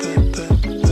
te, te, te.